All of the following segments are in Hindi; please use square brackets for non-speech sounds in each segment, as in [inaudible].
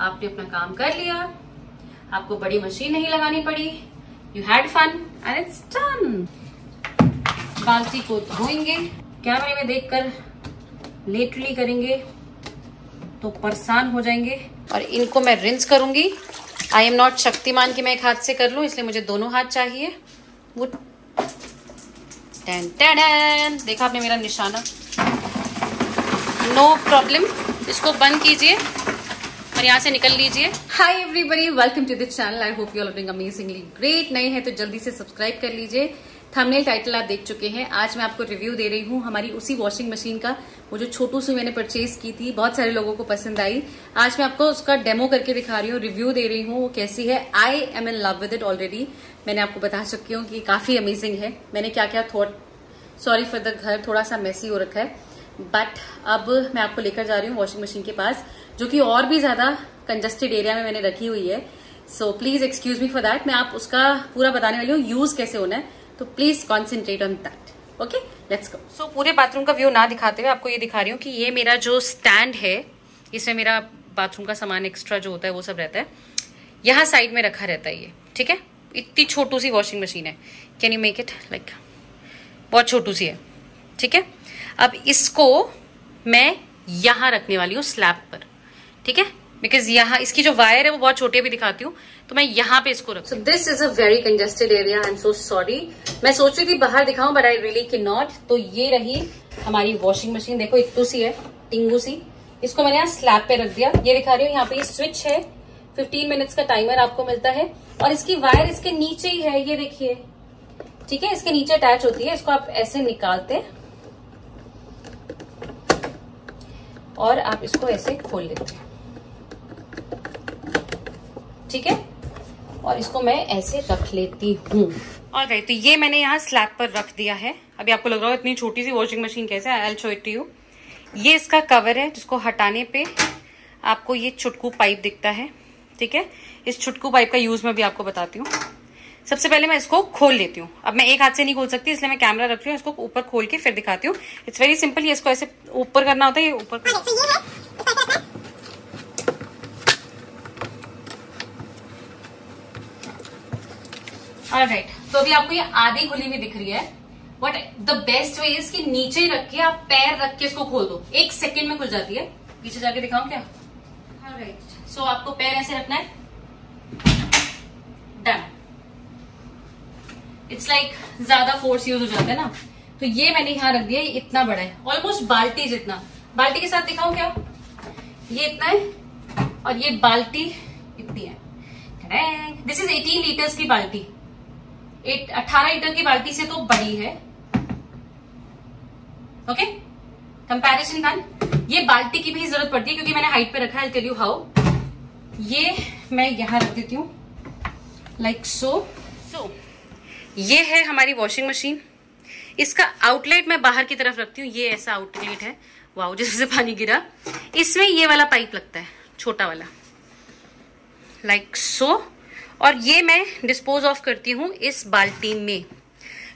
आपने अपना काम कर लिया। आपको बड़ी मशीन नहीं लगानी पड़ी। You had fun and it's done बाल्टी को धोएँगे। कैमरे में देखकर लेटली करेंगे तो परेशान हो जाएँगे। और इनको मैं रिंस करूँगी। आई एम नॉट शक्तिमान की मैं एक हाथ से कर लूँ, इसलिए मुझे दोनों हाथ चाहिए। वो टेन टेन देखा आपने मेरा निशाना? नो no प्रॉब्लम इसको बंद कीजिए। और यहाँ से निकल लीजिए। Hi everybody welcome to the channel I hope you are amazingly great नए हैं तो जल्दी से सब्सक्राइब कर लीजिए। थंबनेल टाइटल आप देख चुके हैं। आज मैं आपको रिव्यू दे रही हूँ हमारी उसी वॉशिंग मशीन का। वो जो छोटू सी मैंने परचेज की थी, बहुत सारे लोगों को पसंद आई। आज मैं आपको उसका डेमो करके दिखा रही हूँ रिव्यू दे रही हूँ। वो कैसी है? I am in love with it already मैंने आपको बता चुकी हूँ कि काफ़ी अमेजिंग है। मैंने क्या क्या थॉट सॉरी फॉर द घर, थोड़ा सा मैसी हो रखा है। बट अब मैं आपको लेकर जा रही हूँ वॉशिंग मशीन के पास। जो कि और भी ज़्यादा कंजस्टेड एरिया में मैंने रखी हुई है। So please excuse me for that मैं आप उसका पूरा बताने वाली हूँ यूज़ कैसे होना है। तो please concentrate on that okay let's go so पूरे बाथरूम का व्यू ना दिखाते हुए आपको ये दिखा रही हूँ कि ये मेरा जो स्टैंड है, इसमें मेरा बाथरूम का सामान एक्स्ट्रा जो होता है, वो सब रहता है। यहाँ साइड में रखा रहता है ये, ठीक है? इतनी छोटू सी वॉशिंग मशीन है। Can you make it like बहुत छोटू सी है, ठीक है? अब इसको मैं यहाँ रखने वाली हूँ स्लैब पर। ठीक है? बिकॉज़ यहाँ, इसकी जो वायर है, वो बहुत छोटी भी दिखाती हूँ। तो मैं यहाँ पे इसको रखू। This is a very congested area I am so sorry मैं सोच रही थी बाहर दिखाऊँ बट आई रियली के नॉट तो ये रही हमारी वॉशिंग मशीन देखो इतू सी है, टिंगू सी। इसको मैंने यहाँ स्लैब पे रख दिया। ये दिखा रही हूँ, यहाँ पे ये स्विच है। 15 मिनट्स का टाइमर आपको मिलता है। और इसकी वायर इसके नीचे ही है, ये देखिए। ठीक है, इसके नीचे अटैच होती है। इसको आप ऐसे निकालते हैं। और आप इसको ऐसे खोल लेते हैं। ठीक है? और इसको मैं ऐसे रख लेती हूँ। और राइट तो ये मैंने यहाँ स्लैब पर रख दिया है। अभी आपको लग रहा हो इतनी छोटी सी वॉशिंग मशीन कैसे आई शो इट यू ये इसका कवर है जिसको हटाने पे आपको ये छुटकू पाइप दिखता है। ठीक है? इस छुटकू पाइप का यूज़ मैं भी आपको बताती हूँ। सबसे पहले मैं इसको खोल लेती हूँ। अब मैं एक हाथ से नहीं खोल सकती इसलिए मैं कैमरा रख रही हूँ इसको ऊपर खोल के फिर दिखाती हूँ। इट्स वेरी सिंपल ये इसको ऐसे ऊपर करना होता है ये ऊपर राइट तो अभी आपको ये आधी खुली हुई दिख रही है। But the best way is कि नीचे ही रख के आप पैर रख के इसको खोल दो। एक सेकेंड में खुल जाती है। पीछे जाके दिखाऊँ क्या? राइट सो आपको पैर ऐसे रखना है। डन इट्स लाइक ज़्यादा फोर्स यूज़ हो जाता है ना। तो ये मैंने यहाँ रख दिया ये इतना बड़ा है। ऑलमोस्ट बाल्टी जितना। बाल्टी के साथ दिखाऊँ क्या? ये इतना है और ये बाल्टी इतनी है। दिस इज़ 18 लीटर्स की बाल्टी। अठारह लीटर की बाल्टी से तो बड़ी है। ओके कंपैरिजन डन ये बाल्टी की भी ज़रूरत पड़ती है क्योंकि मैंने हाइट पे रखा है टेल यू हाउ ये मैं यहाँ रख देती हूँ। लाइक सो सो ये है हमारी वॉशिंग मशीन इसका आउटलेट मैं बाहर की तरफ़ रखती हूँ। ये ऐसा आउटलेट है। वाओ जिससे पानी गिरा। इसमें ये वाला पाइप लगता है छोटा वाला। लाइक like सो so, और ये मैं डिस्पोज ऑफ़ करती हूँ इस बाल्टी में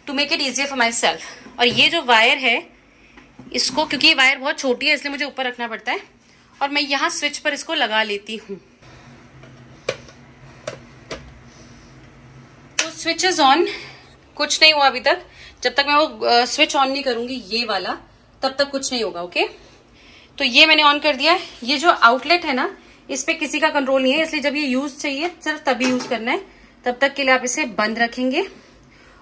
to make it easier for myself और ये जो वायर है, इसको, क्योंकि ये वायर बहुत छोटी है, इसलिए मुझे ऊपर रखना पड़ता है, और मैं यहाँ स्विच पर इसको लगा लेती हूँ। तो स्विच इज़ ऑन कुछ नहीं हुआ अभी तक। जब तक मैं वो स्विच ऑन नहीं करूँगी, ये वाला, तब तक कुछ नहीं होगा ओके तो ये मैंने ऑन कर दिया ये जो आउटलेट है ना इस पे किसी का कंट्रोल नहीं है, इसलिए जब ये यूज़ चाहिए, सिर्फ़ तभी यूज़ करना है। तब तक के लिए आप इसे बंद रखेंगे।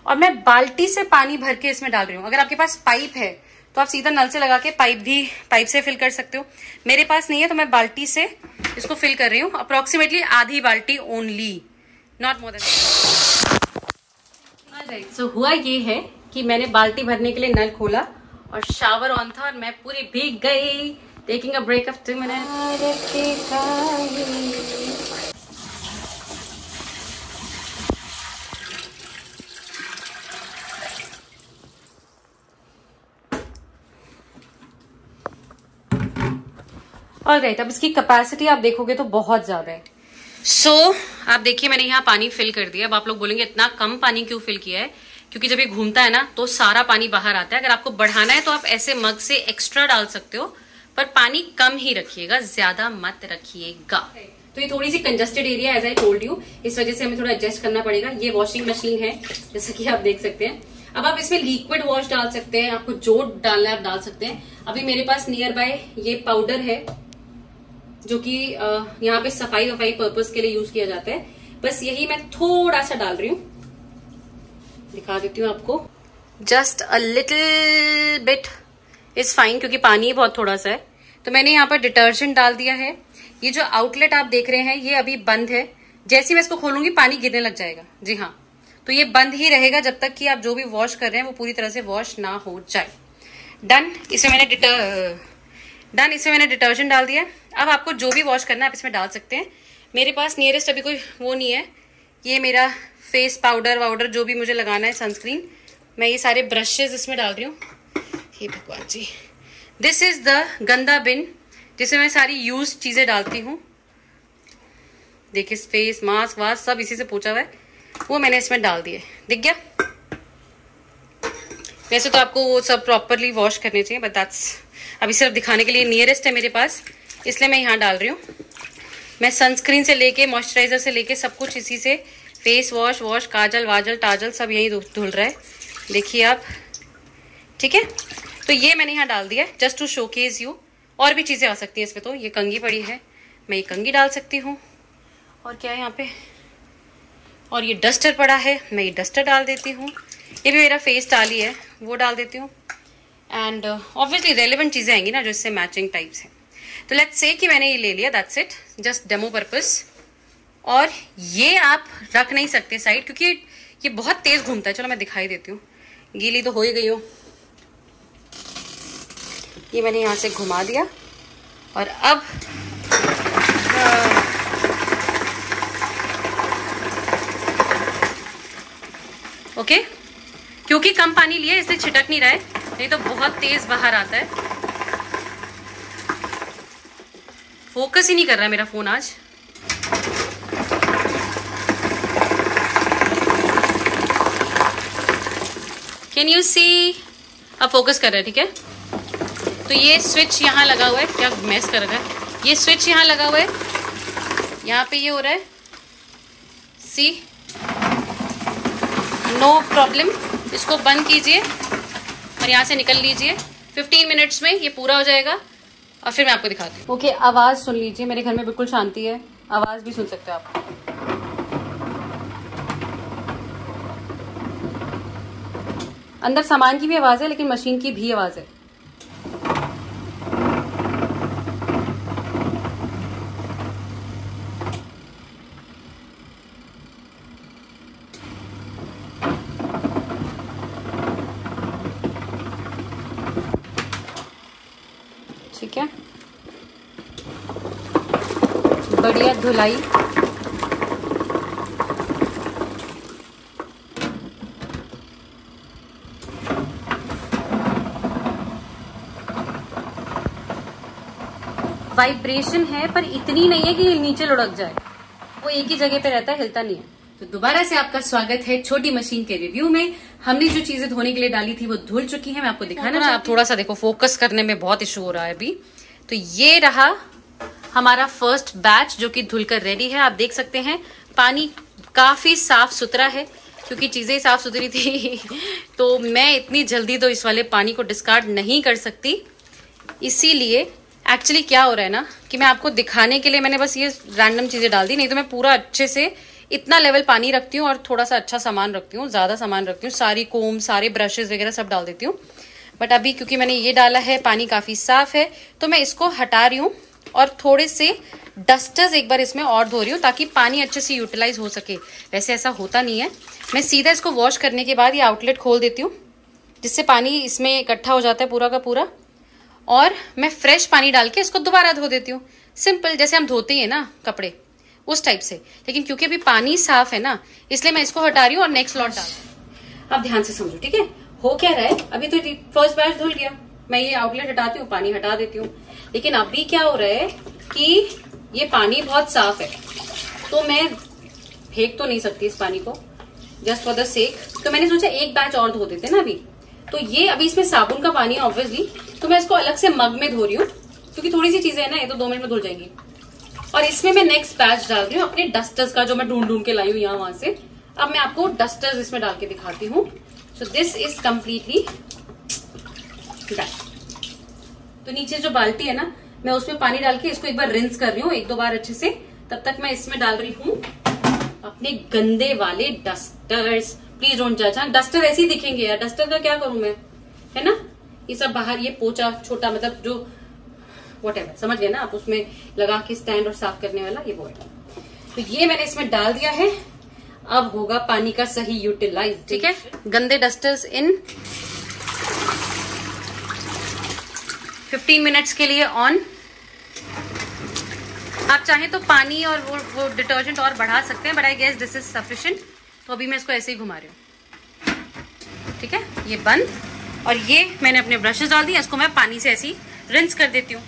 और मैं बाल्टी से पानी भर के इसमें डाल रही हूँ। अगर आपके पास पाइप है तो आप सीधा नल से लगा के पाइप भी, पाइप से फिल कर सकते हो। मेरे पास नहीं है तो मैं बाल्टी से इसको फिल कर रही हूँ। अप्रोक्सीमेटली आधी बाल्टी only not more than so हुआ ये है कि मैंने बाल्टी भरने के लिए नल खोला और शावर ऑन था और मैं पूरी भीग गई। Taking a break of two minutes. और राइट अब इसकी कैपेसिटी आप देखोगे तो बहुत ज़्यादा है। सो so, आप देखिए मैंने यहाँ पानी फिल कर दिया। अब आप लोग बोलेंगे इतना कम पानी क्यों फिल किया है? क्योंकि जब ये घूमता है ना तो सारा पानी बाहर आता है। अगर आपको बढ़ाना है तो आप ऐसे मग से एक्स्ट्रा डाल सकते हो। पर पानी कम ही रखिएगा ज़्यादा मत रखिएगा। तो ये थोड़ी सी congested area as I told you इस वजह से हमें थोड़ा एडजस्ट करना पड़ेगा। ये वॉशिंग मशीन है जैसा कि आप देख सकते हैं। अब आप इसमें लिक्विड वॉश डाल सकते हैं आपको जो डालना है आप डाल सकते हैं। अभी मेरे पास नियर बाय ये पाउडर है जो कि यहाँ पे सफ़ाई वफाई पर्पज के लिए यूज़ किया जाता है। बस यही मैं थोड़ा सा डाल रही हूँ। दिखा देती हूँ आपको। Just a little bit is fine क्योंकि पानी बहुत थोड़ा सा है। तो मैंने यहाँ पर डिटर्जेंट डाल दिया है। ये जो आउटलेट आप देख रहे हैं, ये अभी बंद है। जैसे मैं इसको खोलूँगी, पानी गिरने लग जाएगा। जी हाँ। तो ये बंद ही रहेगा जब तक कि आप जो भी वॉश कर रहे हैं, वो पूरी तरह से वॉश ना हो जाए। डन इसे मैंने डन इसमें मैंने डिटर्जेंट डाल दिया। अब आपको जो भी वॉश करना है, आप इसमें डाल सकते हैं। मेरे पास नियरेस्ट अभी कोई वो नहीं है। ये मेरा फेस पाउडर वाउडर जो भी मुझे लगाना है सनस्क्रीन मैं ये सारे ब्रशेज इसमें डाल रही हूँ। हे भगवान जी। दिस इज़ द गंदा बिन जिसमें मैं सारी यूज़ चीज़ें डालती हूँ। देखिए फेस मास्क वास्क सब इसी से पूछा हुआ है। वो मैंने इसमें डाल दिए। दिख गया? वैसे तो आपको वो सब प्रॉपरली वॉश करने चाहिए बट दैट्स अभी सिर्फ़ दिखाने के लिए नियरेस्ट है मेरे पास। इसलिए मैं यहाँ डाल रही हूँ। मैं सनस्क्रीन से लेके मॉइस्चराइजर से लेके सब कुछ इसी से फेस वॉश वॉश काजल, वाजल टाजल सब यहीं धुल रहा है। देखिए आप। ठीक है? तो ये मैंने यहाँ डाल दिया जस्ट टू शोकेज यू और भी चीज़ें आ सकती हैं इसमें तो। ये कंगी पड़ी है, मैं ये कंगी डाल सकती हूँ। और क्या है यहाँ पे? और ये डस्टर पड़ा है, मैं ये डस्टर डाल देती हूँ। ये भी मेरा फेस टाली है, वो डाल देती हूँ। एंड ऑब्वियसली रेलिवेंट चीज़ें आएँगी ना जो इससे मैचिंग टाइप्स है। तो लेट्स से कि मैंने ये ले लिया that's it just demo purpose और ये आप रख नहीं सकते साइड क्योंकि ये बहुत तेज घूमता है। चलो मैं दिखाई देती हूँ। गीली तो हो ही गई हूँ। ये मैंने यहाँ से घुमा दिया। और अब ओके? क्योंकि कम पानी लिया इसलिए छिटक नहीं रहा है। नहीं तो बहुत तेज बाहर आता है। फोकस ही नहीं कर रहा मेरा फ़ोन आज। कैन यू सी अब फोकस कर रहा है, ठीक है? तो ये स्विच यहाँ लगा हुआ है। क्या मैस कर रहा है? ये स्विच यहाँ लगा हुआ है। यहाँ पे ये हो रहा है। सी नो प्रॉब्लम इसको बंद कीजिए और यहाँ से निकल लीजिए। 15 मिनट्स में ये पूरा हो जाएगा और फिर मैं आपको दिखाती हूँ। ओके okay, आवाज़ सुन लीजिए। मेरे घर में बिल्कुल शांति है। आवाज़ भी सुन सकते हो आप। अंदर सामान की भी आवाज़ है लेकिन मशीन की भी आवाज़ है ठीक है बढ़िया धुलाई। वाइब्रेशन है पर इतनी नहीं है कि नीचे लुढ़क जाए। वो एक ही जगह पे रहता है हिलता नहीं है। तो दोबारा से आपका स्वागत है छोटी मशीन के रिव्यू में। हमने जो चीज़ें धोने के लिए डाली थी वो धुल चुकी है। मैं आपको दिखाना आप थोड़ा सा देखो फोकस करने में बहुत इशू हो रहा है अभी। तो ये रहा हमारा फ़र्स्ट बैच जो कि धुलकर रेडी है, आप देख सकते हैं, पानी काफ़ी साफ़ सुथरा है, क्योंकि चीज़ें साफ़ सुथरी थी। [laughs] तो मैं इतनी जल्दी तो इस वाले पानी को डिस्कार्ड नहीं कर सकती। इसीलिए एक्चुअली क्या हो रहा है ना, कि मैं आपको दिखाने के लिए मैंने बस ये रैंडम चीज़ें डाल दी, नहीं तो मैं पूरा अच्छे से इतना लेवल पानी रखती हूँ और थोड़ा सा अच्छा सामान रखती हूँ, ज़्यादा सामान रखती हूँ, सारी कोम सारे ब्रशेज वगैरह सब डाल देती हूँ। बट अभी क्योंकि मैंने ये डाला है, पानी काफ़ी साफ़ है तो मैं इसको हटा रही हूँ। और थोड़े से डस्टर्स एक बार इसमें और धो रही हूँ ताकि पानी अच्छे से यूटिलाइज हो सके। वैसे ऐसा होता नहीं है। मैं सीधा इसको वॉश करने के बाद ये आउटलेट खोल देती हूँ, जिससे पानी इसमें इकट्ठा हो जाता है पूरा का पूरा। और मैं फ्रेश पानी डाल के इसको दोबारा धो देती हूँ। सिंपल, जैसे हम धोते हैं ना कपड़े, उस टाइप से। लेकिन क्योंकि अभी पानी साफ़ है ना, इसलिए मैं इसको हटा रही हूँ और नेक्स्ट लॉट डाल अब ध्यान से समझो, ठीक है? हो क्या रहा है? अभी तो फ़र्स्ट बैच धुल गया। मैं ये आउटलेट हटाती हूँ, पानी हटा देती हूँ। लेकिन अभी क्या हो रहा है कि ये पानी बहुत साफ़ है। तो मैं फेंक तो नहीं सकती इस पानी को जस्ट फॉर द सेक तो मैंने सोचा एक बैच और धो देते ना अभी। तो ये अभी इसमें साबुन का पानी है ऑब्वियसली तो मैं इसको अलग से मग में धो रही हूँ, क्योंकि थोड़ी सी चीज़ें है ना, ये तो दो मिनट में धुल जाएँगी। और इसमें मैं नेक्स्ट बैच डाल रही हूँ अपने डस्टर्स का, जो मैं ढूंढ ढूंढ के लाई हूँ यहाँ वहाँ से। अब मैं आपको डस्टर्स इसमें डाल के दिखाती हूँ। So this is completely done तो नीचे जो बाल्टी है ना, मैं उसमें पानी डाल के इसको एक बार रिंस कर रही हूँ, एक दो बार अच्छे से। तब तक मैं इसमें डाल रही हूँ अपने गंदे वाले डस्टर्स प्लीज़ डोंट जज हाँ डस्टर ऐसे ही दिखेंगे यार। डस्टर का क्या करूँ मैं? है ना? ये सब बाहर, ये पोचा छोटा मतलब जो वट समझ गए ना आप? उसमें लगा के स्टैंड और साफ़ करने वाला, ये है। तो ये मैंने इसमें डाल दिया है। अब होगा पानी का सही यूटिलाइज ठीक है? गंदे डस्टर्स इन 15 मिनट्स के लिए ऑन आप चाहें तो पानी और वो वो डिटर्जेंट और बढ़ा सकते हैं but I guess this is sufficient तो अभी मैं इसको ऐसे ही घुमा रही हूँ। ठीक है? ये बंद। और ये मैंने अपने ब्रशेस डाल दिए, इसको मैं पानी से ऐसे ही रिंस कर देती हूँ।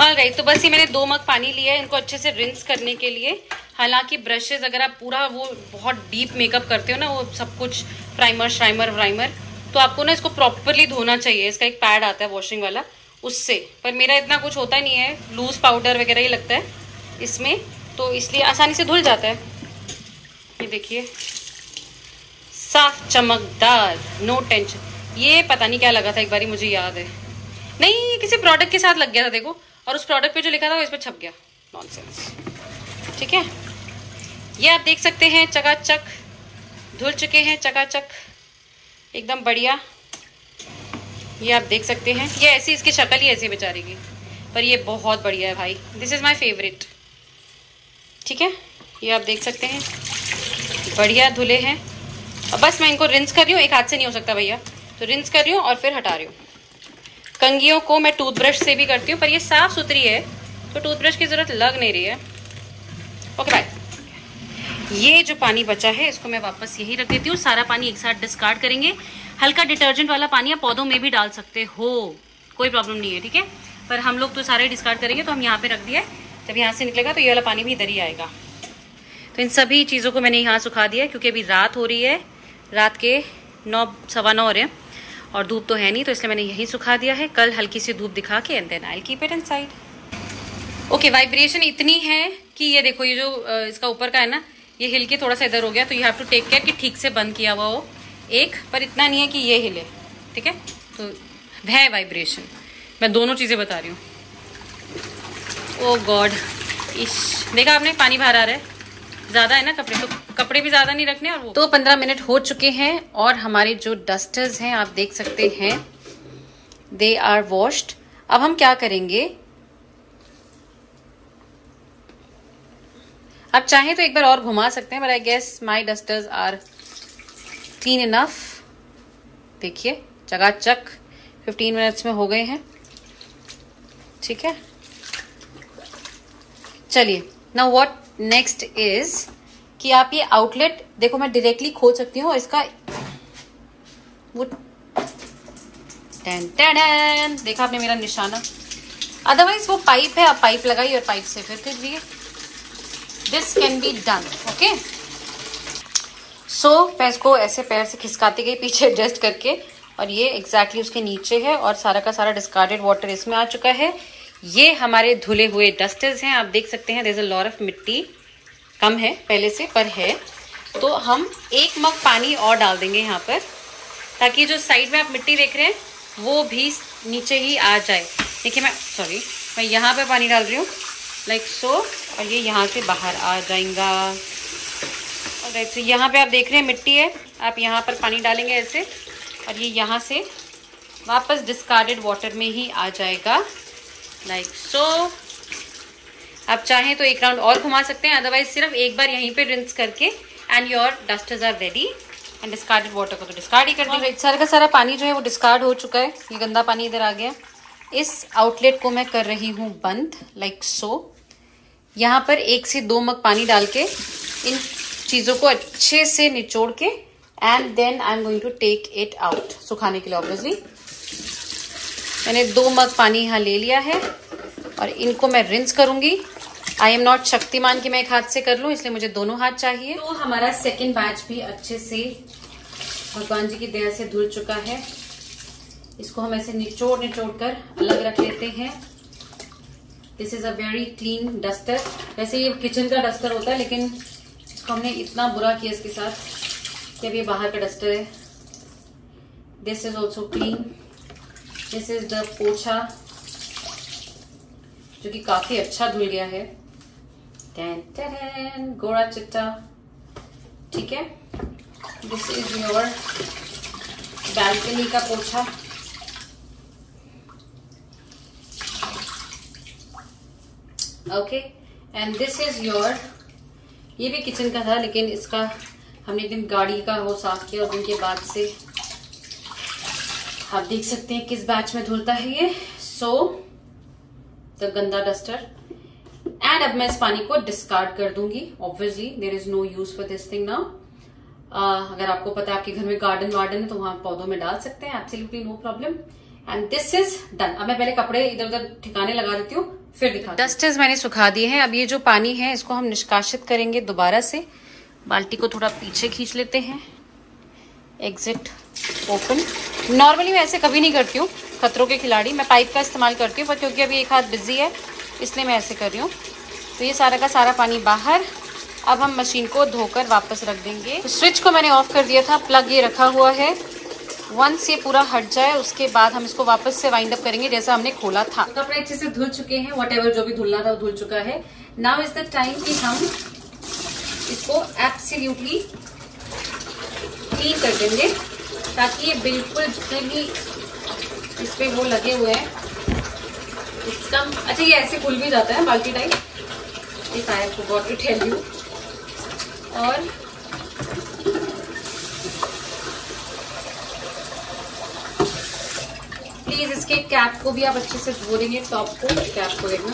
और गई तो बस ये मैंने दो मग पानी लिया है, इनको अच्छे से रिंस करने के लिए। हालाँकि ब्रशेस अगर आप पूरा वो बहुत डीप मेकअप करते हो ना, वो सब कुछ प्राइमर श्राइमर व्राइमर तो आपको ना इसको प्रॉपरली धोना चाहिए। इसका एक पैड आता है वॉशिंग वाला। उससे। पर मेरा इतना कुछ होता नहीं है। लूज पाउडर वगैरह ही लगता है इसमें। तो इसलिए आसानी से धुल जाता है। ये देखिए। साफ़ चमकदार। नो टेंशन ये पता नहीं क्या लगा था, एक बारी मुझे याद है। नहीं, ये किसी प्रोडक्ट के साथ लग गया था, देखो। और उस प्रोडक्ट पे जो लिखा था वो इस पर छप गया। नॉनसेंस ठीक है? ये आप देख सकते हैं, चकाचक। धुल चुके हैं, चकाचक। एकदम बढ़िया। ये आप देख सकते हैं। ये ऐसी, इसकी शक्ल ही ऐसी बेचारी की पर ये बहुत बढ़िया है भाई। दिस इज़ माई फेवरेट ठीक है? ये आप देख सकते हैं। बढ़िया धुले हैं। और बस मैं इनको रिंस कर रही हूँ। एक हाथ से नहीं हो सकता भैया। तो रिंस कर रही हूँ और फिर हटा रही हूँ। कंगियों को मैं टूथब्रश से भी करती हूँ। पर ये साफ़ सुथरी है। तो टूथब्रश की ज़रूरत लग नहीं रही है। ओके बाय ये जो पानी बचा है, इसको मैं वापस यही रख देती हूँ। सारा पानी एक साथ डिस्कार्ड करेंगे। हल्का डिटर्जेंट वाला पानी आप पौधों में भी डाल सकते हो। कोई प्रॉब्लम नहीं है, ठीक है? पर हम लोग तो सारे डिस्कार्ड करेंगे तो हम यहाँ पे रख दिया है। जब यहाँ से निकलेगा तो ये वाला पानी भी इधर ही आएगा। तो इन सभी चीज़ों को मैंने यहाँ सुखा दिया क्योंकि अभी रात हो रही है। रात के नौ, सवा नौ हो रहे हैं, और धूप तो है नहीं तो इसलिए मैंने यही सुखा दिया है। कल हल्की सी धूप दिखा के and then I keep it inside okay vibration इतनी है कि ये देखो, ये जो इसका ऊपर का है ना ये हिल के थोड़ा सा इधर हो गया तो you have to take care कि ठीक से बंद किया हुआ हो। एक, पर इतना नहीं है कि ये हिले, ठीक है? तो है वाइब्रेशन मैं दोनों चीज़ें बता रही हूँ। ओ गॉड इश। देखा आपने, पानी बाहर आ रहा है। ज़्यादा है ना कपड़े? तो कपड़े भी ज़्यादा नहीं रखने और वो तो पंद्रह मिनट हो चुके हैं और हमारे जो डस्टर्स हैं, आप देख सकते हैं दे आर वॉश्ड अब हम क्या करेंगे? आप चाहें तो एक बार और घुमा सकते हैं but I guess my dusters are clean enough देखिए, चकाचक 15 मिनट्स में हो गए हैं। ठीक है? चलिए नाउ व्हाट नेक्स्ट इज़ कि आप ये आउटलेट देखो मैं डायरेक्टली खोल सकती हूँ, इसका वो टेन टेन देखा आपने मेरा निशाना? अदरवाइज़ वो पाइप है, आप पाइप लगाइए और पाइप से फिर खींचिए this can be done okay so मैं इसको ऐसे पैर से खिसकाती गई पीछे एडजस्ट करके, और ये एग्जैक्टली exactly उसके नीचे है, और सारा का सारा डिस्कार्डेड वाटर इसमें आ चुका है। ये हमारे धुले हुए डस्टर्स हैं, आप देख सकते हैं देर अ लॉर ऑफ़ मिट्टी कम है, पहले से, पर है। तो हम एक मग पानी और डाल देंगे यहाँ पर, ताकि जो साइड में आप मिट्टी देख रहे हैं, वो भी नीचे ही आ जाए। देखिए मैं सॉरी मैं यहाँ पर पानी डाल रही हूँ। लाइक सो और ये यहाँ से बाहर आ जाएगा। राइट तो यहाँ पे आप देख रहे हैं मिट्टी है। आप यहाँ पर पानी डालेंगे ऐसे और ये यहाँ से वापस डिस्कार्डेड वाटर में ही आ जाएगा। लाइक like सो so, आप चाहें तो एक राउंड और घुमा सकते हैं अदरवाइज़ सिर्फ़ एक बार यहीं पे रिंस करके and your dusters are ready and discarded water को तो डिस्कार्ड ही कर देंगे सारा का सारा पानी जो है वो डिस्कार्ड हो चुका है। ये गंदा पानी इधर आ गया। इस आउटलेट को मैं कर रही हूँ बंद लाइक like सो यहाँ पर एक से दो मग पानी डाल के इन चीज़ों को अच्छे से निचोड़ के and then I am going to take it out सुखाने के लिए ऑब्वियसली मैंने दो मग पानी यहाँ ले लिया है, और इनको मैं रिंस करूँगी। आई एम नॉट शक्तिमान की मैं एक हाथ से कर लूँ, इसलिए मुझे दोनों हाथ चाहिए। तो हमारा सेकेंड बैच भी अच्छे से भगवान जी की दया से धुल चुका है। इसको हम ऐसे निचोड़ निचोड़ कर अलग रख लेते हैं। This is a very clean duster वैसे ये किचन का डस्टर होता है, लेकिन हमने इतना बुरा किया इसके साथ कि अब ये बाहर का डस्टर है। This is also clean this is the पोछा जो कि काफ़ी अच्छा धुल गया है। टेन टेन गोरा चिट्टा। ठीक है? दिस इज़ योर बैल्कनी का पोछा okay and this is your ये भी किचन का था, लेकिन इसका हमने एक दिन गाड़ी का वो साफ़ किया और दिन के बाद से आप देख सकते हैं किस बैच में धुलता है ये। सो द गंदा डस्टर एंड अब मैं इस पानी को डिस्कार्ड कर दूँगी obviously there is no use for this thing now अगर आपको पता है आपके घर में गार्डन वार्डन है तो वहाँ पौधों में डाल सकते हैं absolutely no problem and this is done अब मैं पहले कपड़े इधर उधर ठिकाने लगा देती हूँ। फिर दिखा डस्टर्स मैंने सुखा दिए हैं। अब ये जो पानी है, इसको हम निष्कासित करेंगे दोबारा से। बाल्टी को थोड़ा पीछे खींच लेते हैं। एग्जिट ओपन नॉर्मली मैं ऐसे कभी नहीं करती हूँ, खतरों के खिलाड़ी। मैं पाइप का इस्तेमाल करती हूँ, पर क्योंकि अभी एक हाथ बिज़ी है, इसलिए मैं ऐसे कर रही हूँ। तो ये सारा का सारा पानी बाहर। अब हम मशीन को धोकर वापस रख देंगे। स्विच को मैंने ऑफ़ कर दिया था। प्लग ये रखा हुआ है। वंस ये पूरा हट जाए, उसके बाद हम इसको वापस से वाइंड अप करेंगे जैसा हमने खोला था। कपड़े तो अच्छे से धुल चुके हैं वट जो भी धुलना था धुल चुका है। नाउ इज़ द टाइम कि हम इसको एब्सोल्युटली क्लीन कर देंगे, ताकि ये बिल्कुल जितने भी इस पे वो लगे हुए हैं, इसका अच्छा ये ऐसे खुल भी जाता है बाल्टी type. If I have to tell you और प्लीज़ इसके कैप को भी आप अच्छे से धो देंगे टॉप को कैप को देखना।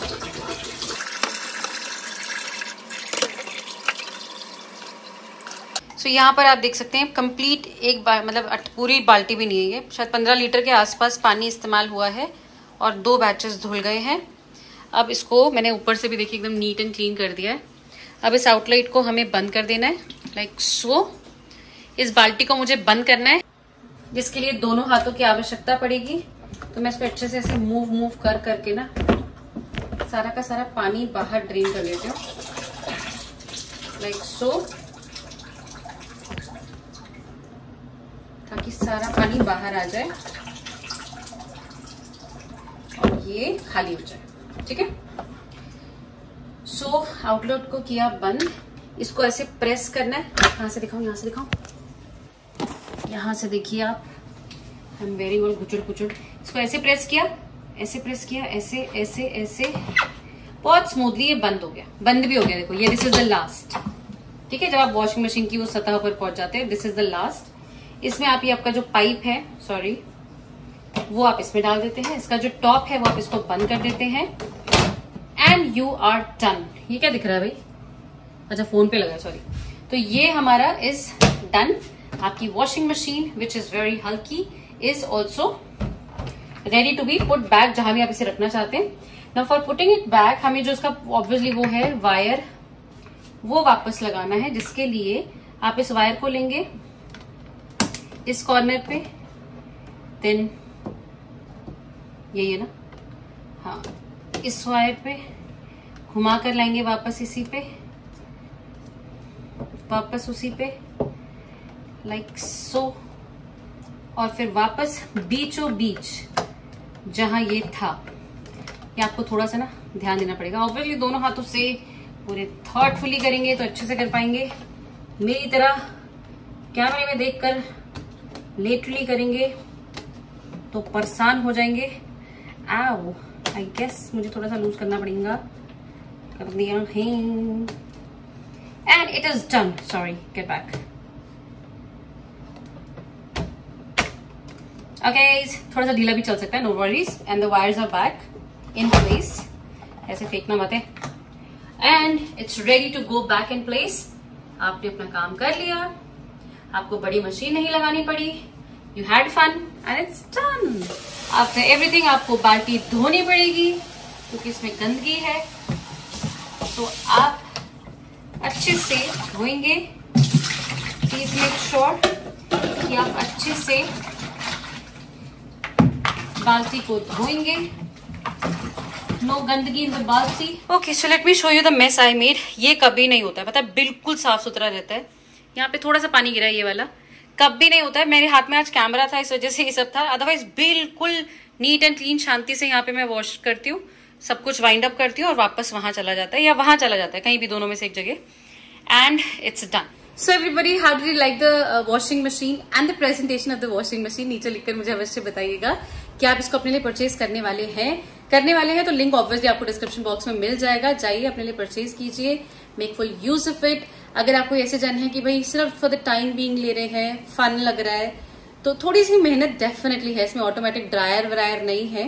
सो so, यहाँ पर आप देख सकते हैं कंप्लीट एक मतलब पूरी बाल्टी भी नहीं है शायद पंद्रह लीटर के आसपास पानी इस्तेमाल हुआ है और दो बैचेस धुल गए हैं। अब इसको मैंने ऊपर से भी देखिए एकदम नीट एंड क्लीन कर दिया है। अब इस आउटलेट को हमें बंद कर देना है लाइक like सो so. इस बाल्टी को मुझे बंद करना है जिसके लिए दोनों हाथों की आवश्यकता पड़ेगी। तो मैं इसको अच्छे से ऐसे मूव मूव कर करके ना सारा का सारा पानी बाहर ड्रेन कर लेती हूँ। लाइक सो ताकि सारा पानी बाहर आ जाए और ये खाली हो जाए। ठीक है? सो आउटलेट को किया बंद। इसको ऐसे प्रेस करना है। कहाँ से दिखाऊँ, यहाँ से दिखाऊँ। यहाँ से देखिए आप। आई एम वेरी वेल कुचड़ कुचड़ इसको ऐसे प्रेस किया, ऐसे प्रेस किया, ऐसे ऐसे ऐसे। बहुत स्मूथली ये बंद हो गया। बंद भी हो गया, देखो, ये दिस इज़ द लास्ट ठीक है, जब आप वॉशिंग मशीन की वो सतह पर पहुँच जाते हैं दिस इज़ द लास्ट इसमें आप ये आपका जो पाइप है सॉरी वो आप इसमें डाल देते हैं। इसका जो टॉप है, वो आप इसको बंद कर देते हैं। एंड यू आर डन ये क्या दिख रहा है भाई? अच्छा फ़ोन पे लगा सॉरी तो ये हमारा इज़ डन आपकी washing machine which is very हल्की is also ready to be put back जहाँ भी आप इसे रखना चाहते हैं। ना फॉर पुटिंग इट बैक हमें जो इसका ऑब्वियसली वो है वायर वो वापस लगाना है जिसके लिए आप इस वायर को लेंगे इस कॉर्नर पे देन यही है ना? हाँ इस वायर पे घुमा कर लाएँगे वापस इसी पे वापस उसी पे लाइक like सो so, और फिर वापस बीचों बीच जहाँ ये था। ये आपको थोड़ा सा ना ध्यान देना पड़ेगा। ऑब्वियसली दोनों हाथों से पूरे थॉटफुली करेंगे तो अच्छे से कर पाएँगे। मेरी तरह कैमरे में देखकर लेटली करेंगे तो परेशान हो जाएँगे। आओ आई गेस मुझे थोड़ा सा लूज करना पड़ेगा। कर दिया and it is done sorry get back okay थोड़ा सा ढीला भी चल सकता है no worries and the wires are back in place ऐसे फेंकना मत. है and it's ready to go back in place आपने अपना काम कर लिया. आपको बड़ी मशीन नहीं लगानी पड़ी. You had fun and it's done after everything आपको बाल्टी धोनी पड़ेगी, क्योंकि इसमें गंदगी है. तो आप अच्छे से धोएँगे. प्लीज़ मेक श्योर कि आप अच्छे से बाल्टी को धोएँगे। नो गंदगी इन द बाल्टी। Okay so let me show you the mess I made ये कभी नहीं होता है। मतलब बिल्कुल साफ़ सुथरा रहता है। यहाँ पे थोड़ा सा पानी गिरा है ये वाला। कभी नहीं होता है। मेरे हाथ में आज कैमरा था इस वजह से ये सब था। अदरवाइज़ बिल्कुल नीट एंड क्लीन शांति से यहाँ पे मैं वॉश करती हूँ। सब कुछ वाइंड अप करती हूँ और वापस वहाँ चला जाता है या वहाँ चला जाता है कहीं भी दोनों में से एक जगह। And it's done so everybody how do you like the washing machine and the presentation of the washing machine नीचे लिखकर मुझे अवश्य बताइएगा। कि आप इसको अपने लिए परचेज करने वाले हैं? करने वाले हैं तो लिंक ऑब्वियसली आपको डिस्क्रिप्शन बॉक्स में मिल जाएगा। जाइए, अपने लिए परचेज कीजिए। Make full use of it अगर आपको ऐसे जान है कि भाई सिर्फ़ फॉर द टाइम बींग ले रहे हैं फन लग रहा है तो थोड़ी सी मेहनत डेफिनेटली है। इसमें ऑटोमेटिक ड्रायर व्रायर नहीं है।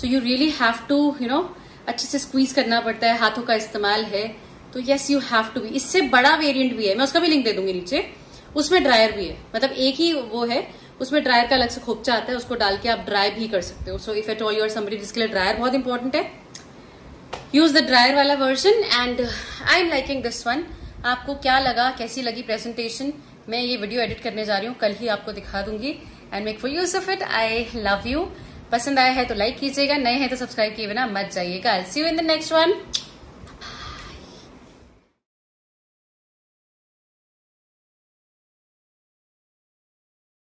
So you really have to you know अच्छे से स्क्वीज करना पड़ता है। हाथों का इस्तेमाल है। तो yes you have to be इससे बड़ा वेरिएंट भी है। मैं उसका भी लिंक दे दूँगी नीचे। उसमें ड्रायर भी है। मतलब एक ही वो है। उसमें ड्रायर का अलग से खोपचा आता है, उसको डाल के आप ड्राई भी कर सकते हो। So if at all you're somebody जिसके लिए ड्रायर बहुत इंपॉर्टेंट है यूज़ द ड्रायर वाला version and I am liking this one आपको क्या लगा, कैसी लगी प्रेजेंटेशन मैं ये वीडियो एडिट करने जा रही हूँ, कल ही आपको दिखा दूँगी and make full use of it I love you पसंद आया है तो लाइक कीजिएगा, नए हैं तो सब्सक्राइब किए बिना मत जाइएगा. See you in the next one